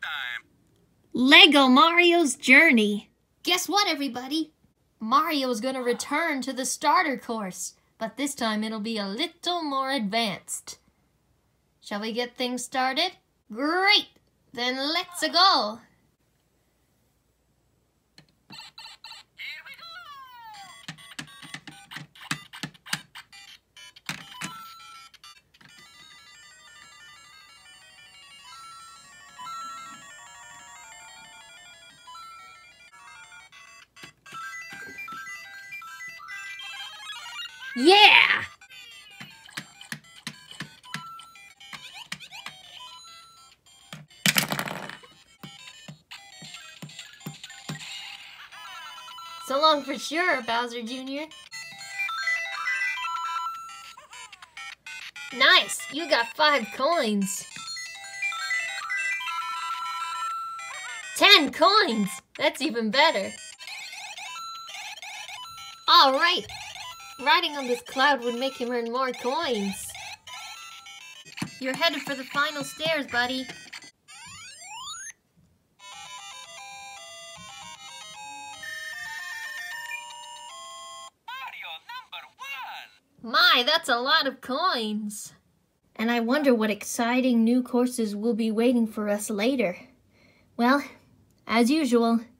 time. Lego Mario's Journey. Guess what, everybody? Mario's gonna return to the starter course, but this time it'll be a little more advanced. Shall we get things started? Great! Then let's go! Yeah! So long for sure, Bowser Jr. Nice! You got five coins! Ten coins! That's even better. Alright! Riding on this cloud would make him earn more coins. You're headed for the final stairs, buddy. Mario number one. My, that's a lot of coins. And I wonder what exciting new courses will be waiting for us later. Well, as usual, See you